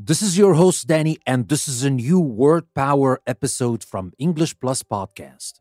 This is your host, Danny, and this is a new Word Power episode from English Plus Podcast.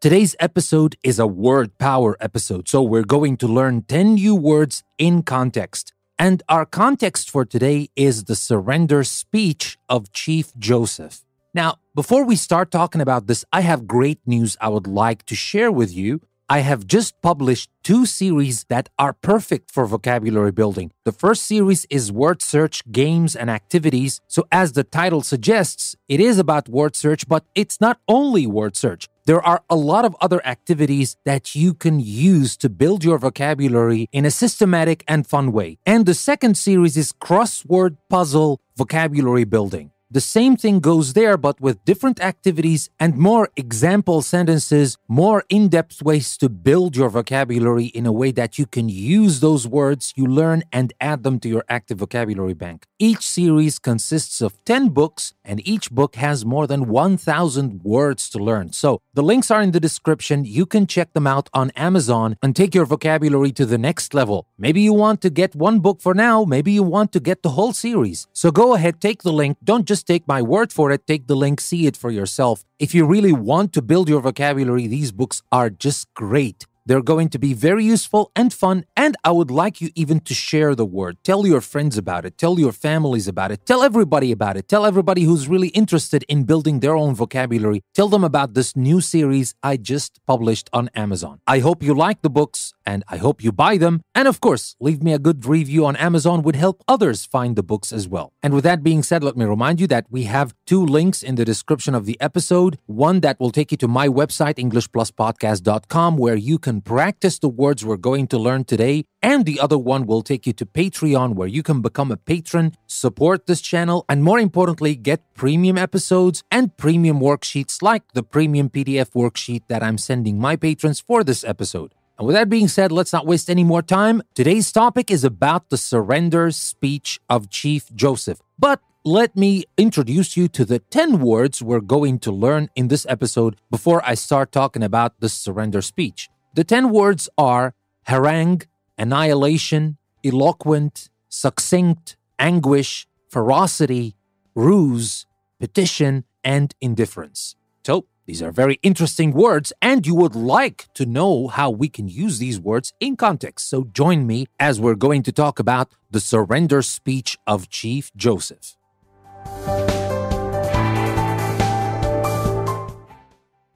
Today's episode is a word power episode, so we're going to learn 10 new words in context. And our context for today is the surrender speech of Chief Joseph. Now, before we start talking about this, I have great news I would like to share with you. I have just published two series that are perfect for vocabulary building. The first series is word search, games, and activities. So, as the title suggests, it is about word search, but it's not only word search. There are a lot of other activities that you can use to build your vocabulary in a systematic and fun way. And the second series is crossword puzzle vocabulary building. The same thing goes there, but with different activities and more example sentences, more in depth ways to build your vocabulary in a way that you can use those words you learn and add them to your active vocabulary bank. Each series consists of 10 books, and each book has more than 1,000 words to learn. So the links are in the description. You can check them out on Amazon and take your vocabulary to the next level. Maybe you want to get one book for now, maybe you want to get the whole series. So go ahead, take the link. Don't just take my word for it, take the link, see it for yourself. If you really want to build your vocabulary, these books are just great. They're going to be very useful and fun, and I would like you even to share the word. Tell your friends about it, tell your families about it, tell everybody about it, tell everybody who's really interested in building their own vocabulary. Tell them about this new series I just published on Amazon. I hope you like the books and I hope you buy them. And of course, leave me a good review on Amazon would help others find the books as well. And with that being said, let me remind you that we have two links in the description of the episode. One that will take you to my website, EnglishPlusPodcast.com, where you can practice the words we're going to learn today. And the other one will take you to Patreon, where you can become a patron, support this channel, and more importantly, get premium episodes and premium worksheets like the premium PDF worksheet that I'm sending my patrons for this episode. And with that being said, let's not waste any more time. Today's topic is about the surrender speech of Chief Joseph. But let me introduce you to the 10 words we're going to learn in this episode before I start talking about the surrender speech. The 10 words are harangue, annihilation, eloquent, succinct, anguish, ferocity, ruse, petition, and indifference. So, these are very interesting words, and you would like to know how we can use these words in context. So, join me as we're going to talk about the surrender speech of Chief Joseph.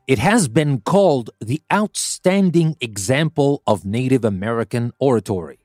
It has been called the outstanding example of Native American oratory.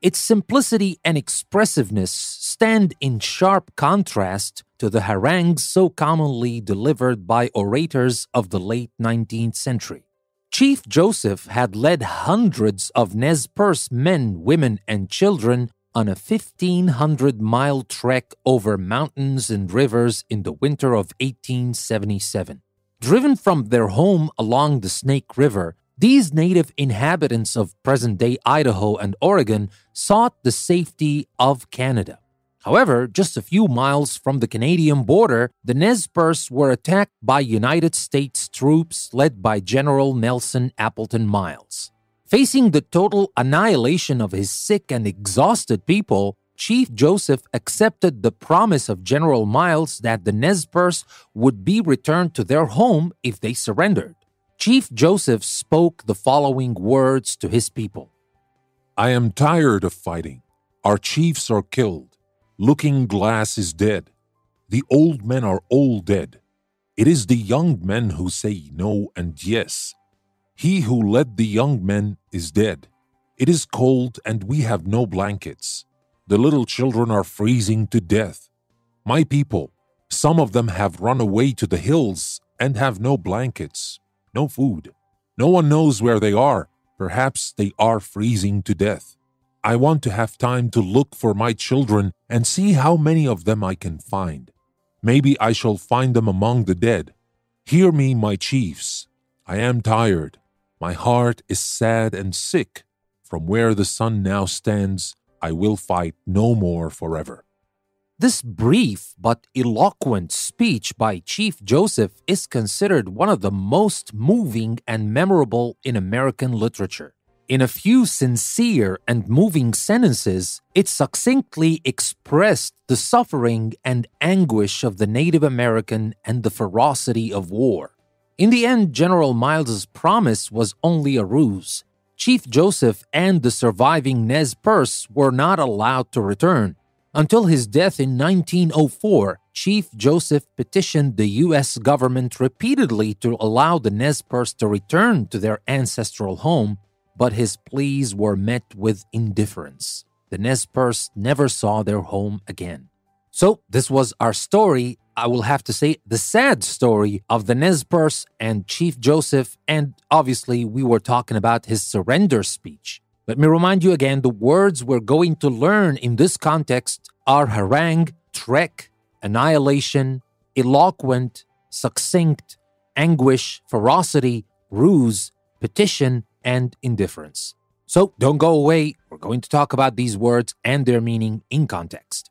Its simplicity and expressiveness stand in sharp contrast to the harangues so commonly delivered by orators of the late 19th century. Chief Joseph had led hundreds of Nez Perce men, women, and children on a 1,500 mile trek over mountains and rivers in the winter of 1877. Driven from their home along the Snake River, these native inhabitants of present day Idaho and Oregon sought the safety of Canada. However, just a few miles from the Canadian border, the Nez Perce were attacked by United States troops led by General Nelson Appleton Miles. Facing the total annihilation of his sick and exhausted people, Chief Joseph accepted the promise of General Miles that the Nez Perce would be returned to their home if they surrendered. Chief Joseph spoke the following words to his people I am tired of fighting. Our chiefs are killed. Looking Glass is dead. The old men are all dead. It is the young men who say no and yes. He who led the young men is dead. It is cold and we have no blankets. The little children are freezing to death. My people, some of them have run away to the hills and have no blankets, no food. No one knows where they are. Perhaps they are freezing to death. I want to have time to look for my children and see how many of them I can find. Maybe I shall find them among the dead. Hear me, my chiefs. I am tired. My heart is sad and sick. From where the sun now stands, I will fight no more forever. This brief but eloquent speech by Chief Joseph is considered one of the most moving and memorable in American literature. in a few sincere and moving sentences, it succinctly expressed the suffering and anguish of the Native American and the ferocity of war. In the end, General Miles's promise was only a ruse. Chief Joseph and the surviving Nez Perce were not allowed to return. Until his death in 1904, Chief Joseph petitioned the U.S. government repeatedly to allow the Nez Perce to return to their ancestral home, but his pleas were met with indifference. The Nez Perce never saw their home again. So, this was our story. I will have to say the sad story of the Nez Perce and Chief Joseph, and obviously, we were talking about his surrender speech. Let me remind you again the words we're going to learn in this context are harangue, trek, annihilation, eloquent, succinct, anguish, ferocity, ruse, petition, and indifference. So don't go away. We're going to talk about these words and their meaning in context.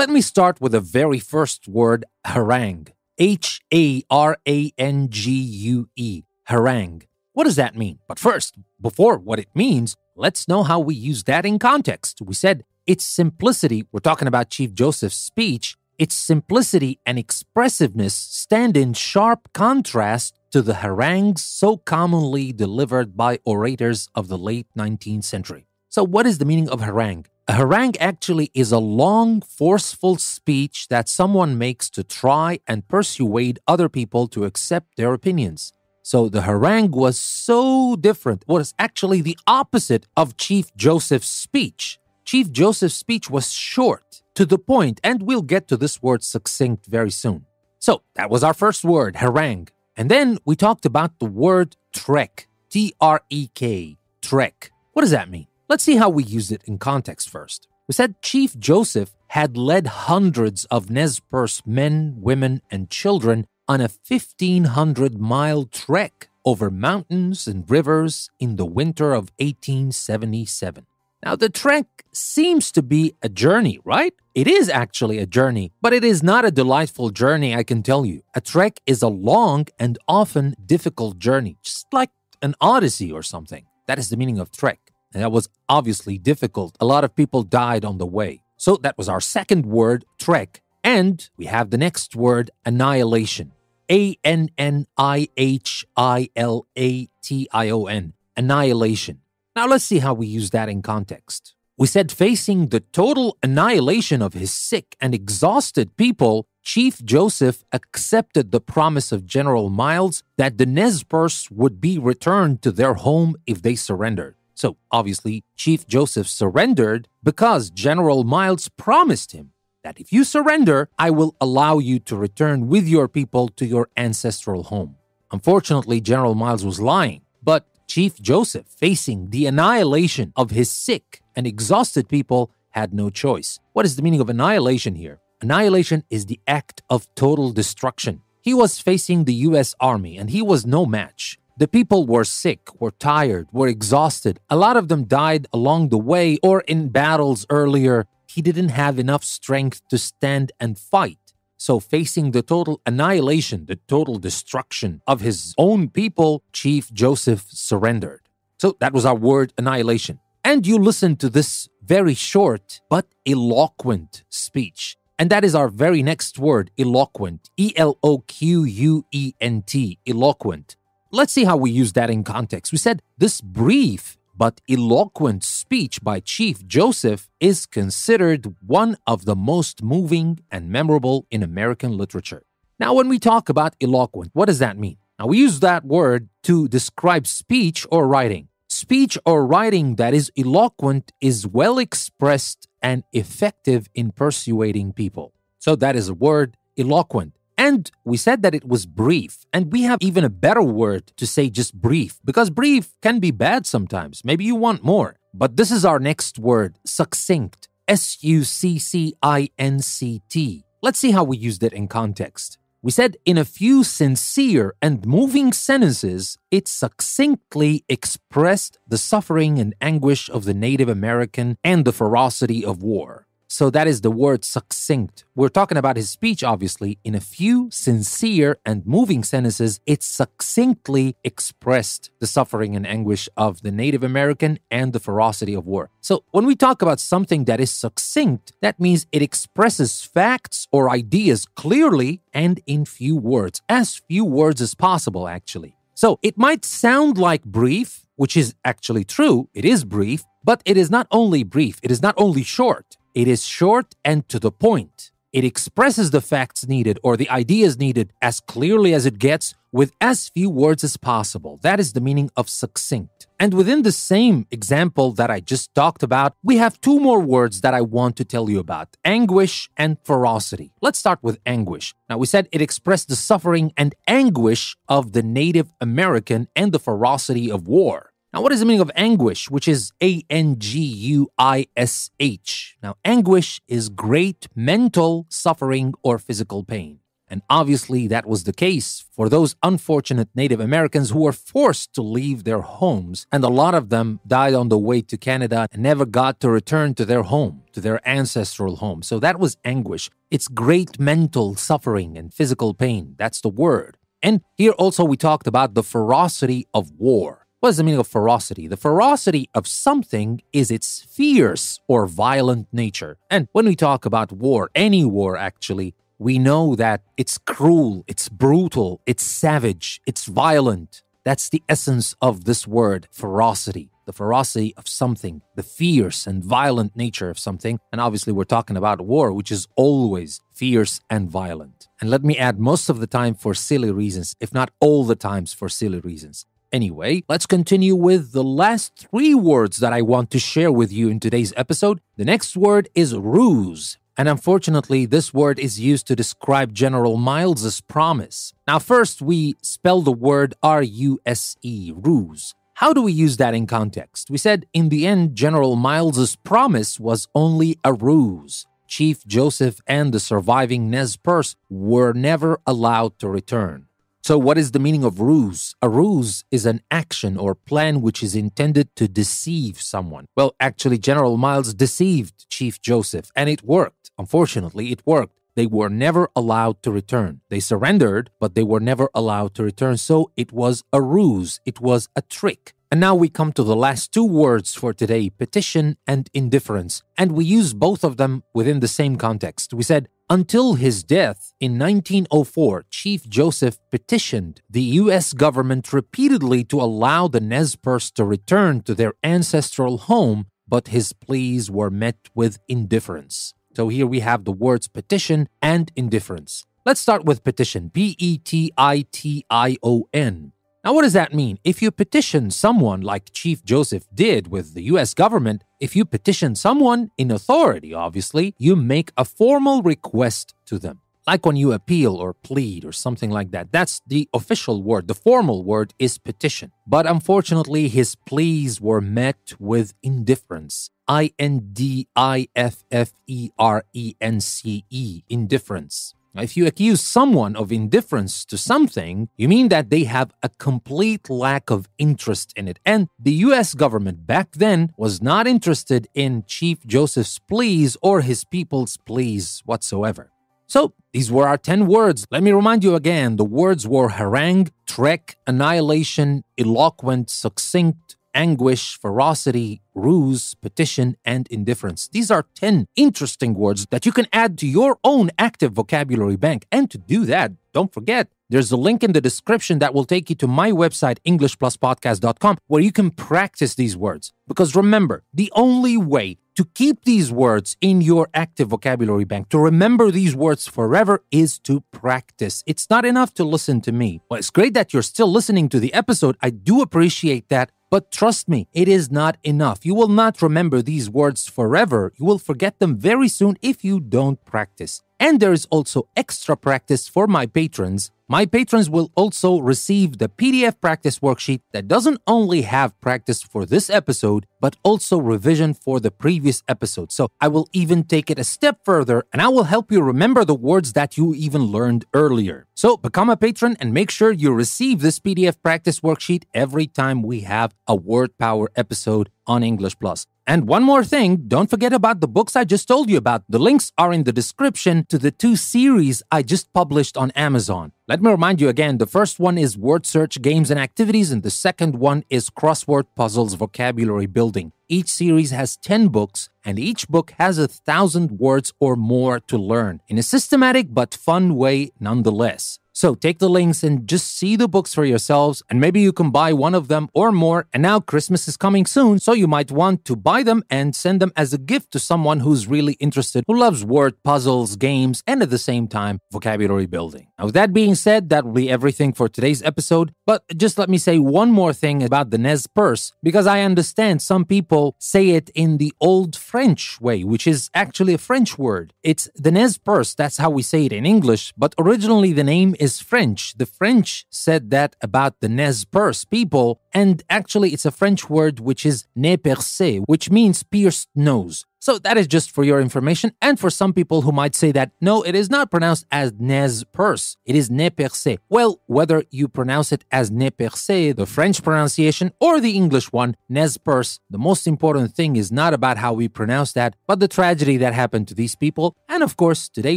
Let me start with the very first word, harangue. H A R A N G U E. Harangue. What does that mean? But first, before what it means, let's know how we use that in context. We said its simplicity, we're talking about Chief Joseph's speech, its simplicity and expressiveness stand in sharp contrast to the harangues so commonly delivered by orators of the late 19th century. So, what is the meaning of harangue? A harangue actually is a long, forceful speech that someone makes to try and persuade other people to accept their opinions. So the harangue was so different, was actually the opposite of Chief Joseph's speech. Chief Joseph's speech was short, to the point, and we'll get to this word succinct very soon. So that was our first word, harangue. And then we talked about the word trek, T R E K, trek. What does that mean? Let's see how we use it in context first. We said Chief Joseph had led hundreds of Nez Perce men, women, and children on a 1500 mile trek over mountains and rivers in the winter of 1877. Now, the trek seems to be a journey, right? It is actually a journey, but it is not a delightful journey, I can tell you. A trek is a long and often difficult journey, just like an odyssey or something. That is the meaning of trek. And that was obviously difficult. A lot of people died on the way. So that was our second word, trek. And we have the next word, annihilation. A N N I H I L A T I O N. Annihilation. Now let's see how we use that in context. We said facing the total annihilation of his sick and exhausted people, Chief Joseph accepted the promise of General Miles that the Nez Perce would be returned to their home if they surrendered. So obviously, Chief Joseph surrendered because General Miles promised him that if you surrender, I will allow you to return with your people to your ancestral home. Unfortunately, General Miles was lying, but Chief Joseph, facing the annihilation of his sick and exhausted people, had no choice. What is the meaning of annihilation here? Annihilation is the act of total destruction. He was facing the US Army and he was no match. The people were sick, were tired, were exhausted. A lot of them died along the way or in battles earlier. He didn't have enough strength to stand and fight. So, facing the total annihilation, the total destruction of his own people, Chief Joseph surrendered. So, that was our word annihilation. And you listen to this very short but eloquent speech. And that is our very next word, eloquent. E L O Q U E N T, eloquent. Let's see how we use that in context. We said this brief but eloquent speech by Chief Joseph is considered one of the most moving and memorable in American literature. Now, when we talk about eloquent, what does that mean? Now, we use that word to describe speech or writing. Speech or writing that is eloquent is well expressed and effective in persuading people. So, that is a word, eloquent. And we said that it was brief. And we have even a better word to say just brief, because brief can be bad sometimes. Maybe you want more. But this is our next word succinct. S U C C I N C T. Let's see how we used it in context. We said in a few sincere and moving sentences, it succinctly expressed the suffering and anguish of the Native American and the ferocity of war. So that is the word succinct. We're talking about his speech, obviously. In a few sincere and moving sentences, it succinctly expressed the suffering and anguish of the Native American and the ferocity of war. So when we talk about something that is succinct, that means it expresses facts or ideas clearly and in few words, as few words as possible, actually. So it might sound like brief, which is actually true, it is brief, but it is not only brief, it is not only short. It is short and to the point. It expresses the facts needed or the ideas needed as clearly as it gets with as few words as possible. That is the meaning of succinct. And within the same example that I just talked about, we have two more words that I want to tell you about anguish and ferocity. Let's start with anguish. Now, we said it expressed the suffering and anguish of the Native American and the ferocity of war. Now, what is the meaning of anguish, which is A N G U I S H? Now, anguish is great mental suffering or physical pain. And obviously, that was the case for those unfortunate Native Americans who were forced to leave their homes. And a lot of them died on the way to Canada and never got to return to their home, to their ancestral home. So that was anguish. It's great mental suffering and physical pain. That's the word. And here also, we talked about the ferocity of war. What is the meaning of ferocity? The ferocity of something is its fierce or violent nature. And when we talk about war, any war actually, we know that it's cruel, it's brutal, it's savage, it's violent. That's the essence of this word, ferocity. The ferocity of something, the fierce and violent nature of something. And obviously, we're talking about war, which is always fierce and violent. And let me add, most of the time for silly reasons, if not all the times for silly reasons. Anyway, let's continue with the last three words that I want to share with you in today's episode. The next word is ruse. And unfortunately, this word is used to describe General Miles's promise. Now, first, we spell the word R U S E, ruse. How do we use that in context? We said in the end, General Miles's promise was only a ruse. Chief Joseph and the surviving Nez Perce were never allowed to return. So, what is the meaning of ruse? A ruse is an action or plan which is intended to deceive someone. Well, actually, General Miles deceived Chief Joseph, and it worked. Unfortunately, it worked. They were never allowed to return. They surrendered, but they were never allowed to return. So, it was a ruse, it was a trick. And now we come to the last two words for today petition and indifference. And we use both of them within the same context. We said, until his death in 1904, Chief Joseph petitioned the U.S. government repeatedly to allow the Nez Perce to return to their ancestral home, but his pleas were met with indifference. So here we have the words petition and indifference. Let's start with petition P E T I T I O N. Now, what does that mean? If you petition someone like Chief Joseph did with the US government, if you petition someone in authority, obviously, you make a formal request to them. Like when you appeal or plead or something like that. That's the official word. The formal word is petition. But unfortunately, his pleas were met with indifference. I N D I F F E R E N C E, indifference. If you accuse someone of indifference to something, you mean that they have a complete lack of interest in it. And the US government back then was not interested in Chief Joseph's pleas or his people's pleas whatsoever. So, these were our 10 words. Let me remind you again the words were harangue, trek, annihilation, eloquent, succinct, anguish, ferocity, ruse, petition, and indifference. These are 10 interesting words that you can add to your own active vocabulary bank. And to do that, don't forget, there's a link in the description that will take you to my website, EnglishPlusPodcast.com, where you can practice these words. Because remember, the only way to keep these words in your active vocabulary bank, to remember these words forever, is to practice. It's not enough to listen to me. Well, it's great that you're still listening to the episode. I do appreciate that. But trust me, it is not enough. You will not remember these words forever. You will forget them very soon if you don't practice. And there is also extra practice for my patrons my patrons will also receive the PDF practice worksheet that doesn't only have practice for this episode, but also revision for the previous episode. So I will even take it a step further and I will help you remember the words that you even learned earlier. So become a patron and make sure you receive this PDF practice worksheet every time we have a Word Power episode on English Plus. And one more thing, don't forget about the books I just told you about. The links are in the description to the two series I just published on Amazon. Let me remind you again the first one is word search games and activities, and the second one is crossword puzzles vocabulary building. Each series has 10 books, and each book has a thousand words or more to learn in a systematic but fun way nonetheless. So take the links and just see the books for yourselves, and maybe you can buy one of them or more. And now Christmas is coming soon, so you might want to buy them and send them as a gift to someone who's really interested, who loves word puzzles, games, and at the same time, vocabulary building. Now, with that being said, that will be everything for today's episode. But just let me say one more thing about the Nez Perce, because I understand some people say it in the old French way, which is actually a French word. It's the Nez Perce, that's how we say it in English, but originally the name is is French. The French said that about the Nez Perce people, and actually it's a French word which is nez percé, which means pierced nose. So that is just for your information, and for some people who might say that no, it is not pronounced as Nez Perce, it is nez percé. Well, whether you pronounce it as nez percé, the French pronunciation, or the English one, Nez Perce, the most important thing is not about how we pronounce that, but the tragedy that happened to these people. And of course, today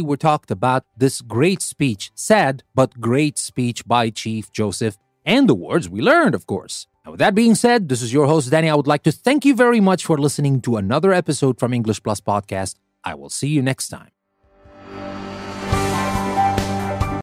we talked about this great speech, sad but great speech by Chief Joseph, and the words we learned, of course. Now, with that being said, this is your host, Danny. I would like to thank you very much for listening to another episode from English Plus Podcast. I will see you next time.